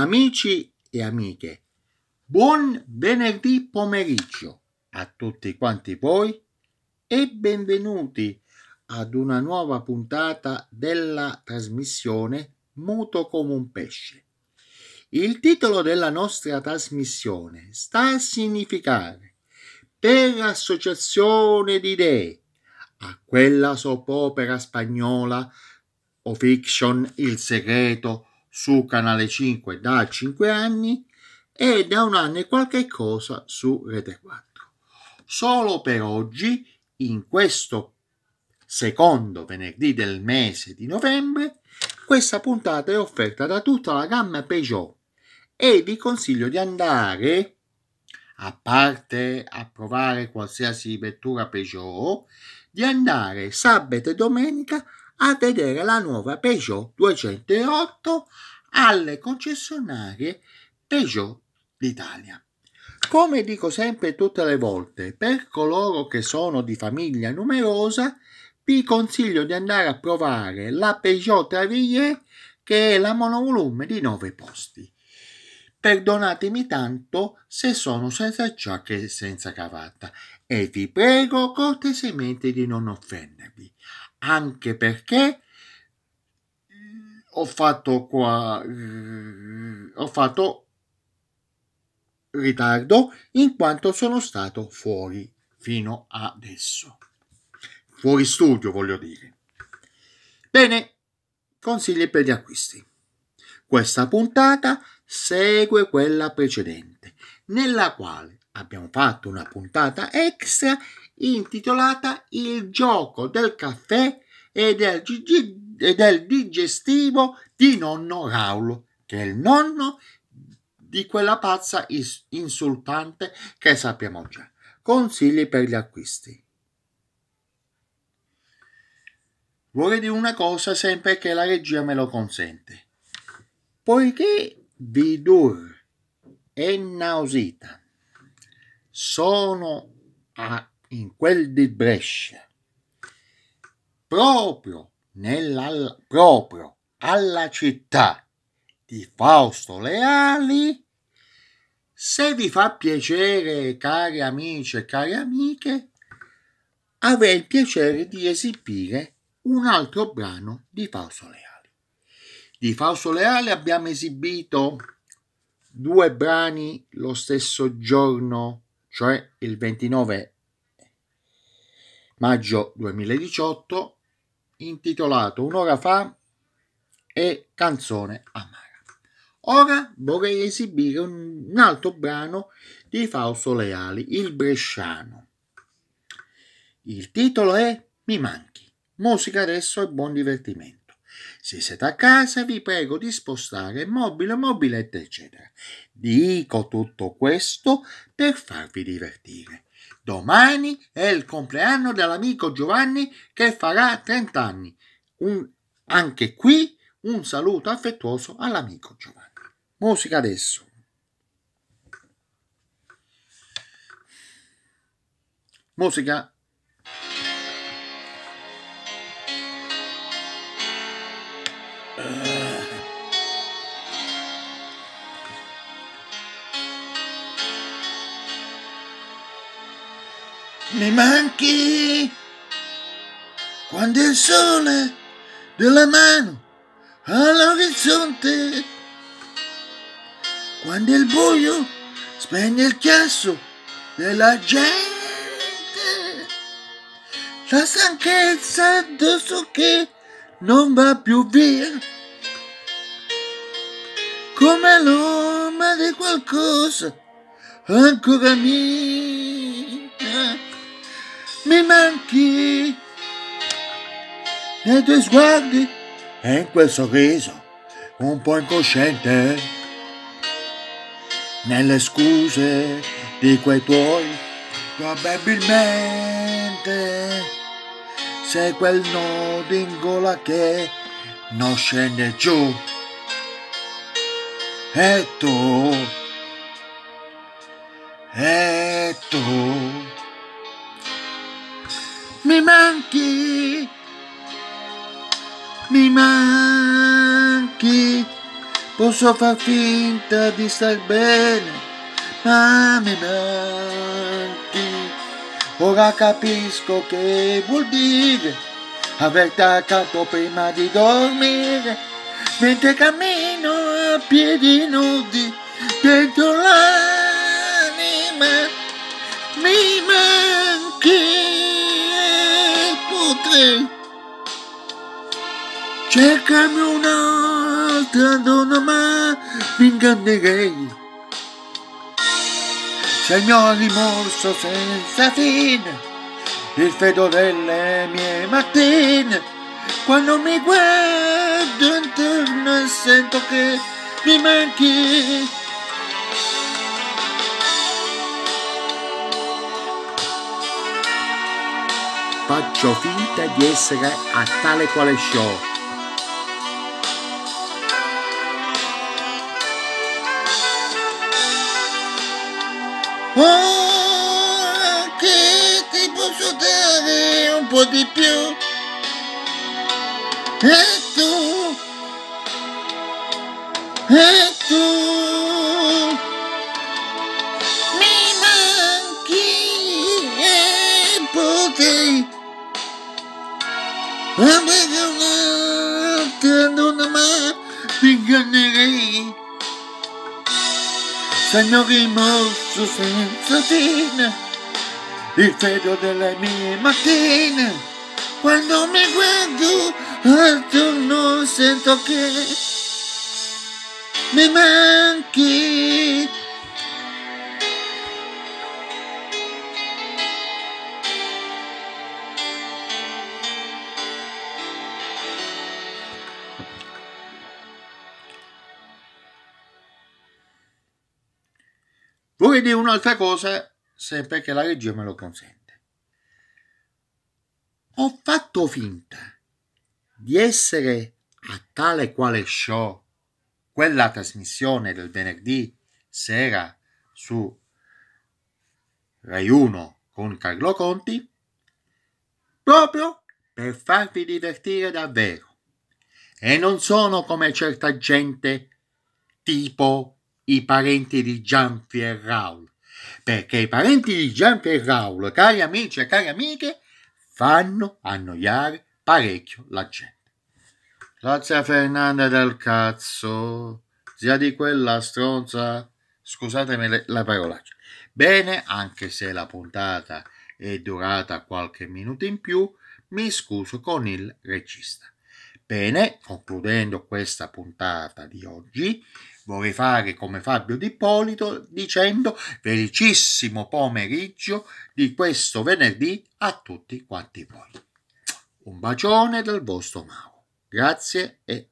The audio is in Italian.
Amici e amiche, buon venerdì pomeriggio a tutti quanti voi e benvenuti ad una nuova puntata della trasmissione Muto come un pesce. Il titolo della nostra trasmissione sta a significare per associazione di idee a quella soppopera spagnola o fiction Il segreto su Canale 5 da 5 anni e da un anno e qualche cosa su Rete 4. Solo per oggi, in questo secondo venerdì del mese di novembre, questa puntata è offerta da tutta la gamma Peugeot e vi consiglio di andare, a parte a provare qualsiasi vettura Peugeot, di andare sabato e domenica a vedere la nuova Peugeot 208 alle concessionarie Peugeot d'Italia. Come dico sempre tutte le volte, per coloro che sono di famiglia numerosa, vi consiglio di andare a provare la Peugeot Traviglie che è la monovolume di 9 posti. Perdonatemi tanto se sono senza giacca e senza cravatta e vi prego cortesemente di non offendervi anche perché ho fatto qua ho fatto ritardo in quanto sono stato fuori fino adesso. Fuori studio voglio dire. Bene consigli per gli acquisti. Questa puntata segue quella precedente nella quale abbiamo fatto una puntata extra intitolata Il gioco del caffè e del, e del digestivo di nonno Raul, che è il nonno di quella pazza insultante che sappiamo già. Consigli per gli acquisti. Vorrei dire una cosa sempre che la regia me lo consente. Poiché Vidur e Nausita sono a in quel di Brescia, proprio, nella, proprio alla città di Fausto Leali, se vi fa piacere, cari amici e cari amiche, avrei il piacere di esibire un altro brano di Fausto Leali. Di Fausto Leali abbiamo esibito due brani lo stesso giorno, cioè il 29 maggio 2018, intitolato Un'ora fa e Canzone amara. Ora vorrei esibire un altro brano di Fausto Leali, Il Bresciano. Il titolo è Mi manchi. Musica adesso e buon divertimento. Se siete a casa vi prego di spostare mobile, mobilette, eccetera. Dico tutto questo per farvi divertire. Domani è il compleanno dell'amico Giovanni che farà 30 anni. Un, anche qui un saluto affettuoso all'amico Giovanni. Musica adesso. Musica. Mi manchi quando il sole della mano all'orizzonte, quando il buio spegne il chiasso della gente, la stanchezza addosso che non va più via, come l'oma di qualcosa ancora mia mi manchi. Nei tuoi sguardi e in quel sorriso un po' incosciente, nelle scuse di quei tuoi probabilmente sei quel nodo in gola che non scende giù. E tu e tu. Mi manchi, mi manchi. Posso far finta di star bene, ma mi manchi. Ora capisco che vuol dire averti accanto prima di dormire, mentre cammino a piedi nudi dentro l'anima. Mi manchi e potrei cercarmi un'altra donna, ma mi ingannerei. Sei il mio rimorso senza fine, il freddo delle mie mattine, quando mi guardo intorno e sento che mi manchi. Faccio finta di essere a tale quale show. Oh, che ti posso dare un po' di più. E tu, e tu, mi manchi e potrei avere un'altra donna, ma mi ingannerei. Il mio rimorso senza fine, il freddo delle mie mattine, quando mi guardo attorno sento che mi manchi. Vorrei dire un'altra cosa, sempre che la regia me lo consente. Ho fatto finta di essere a tale quale show, quella trasmissione del venerdì sera su Rai 1 con Carlo Conti, proprio per farvi divertire davvero. E non sono come certa gente tipo i parenti di Gianfi e Raul, perché i parenti di Gianfi e Raul, cari amici e cari amiche, fanno annoiare parecchio la gente. Grazie a Fernanda del cazzo, zia di quella stronza, scusatemi la parolaccia. Bene, anche se la puntata è durata qualche minuto in più, mi scuso con il regista. Bene, concludendo questa puntata di oggi, vorrei fare come Fabio Di Ippolito dicendo felicissimo pomeriggio di questo venerdì a tutti quanti voi. Un bacione dal vostro Mao. Grazie e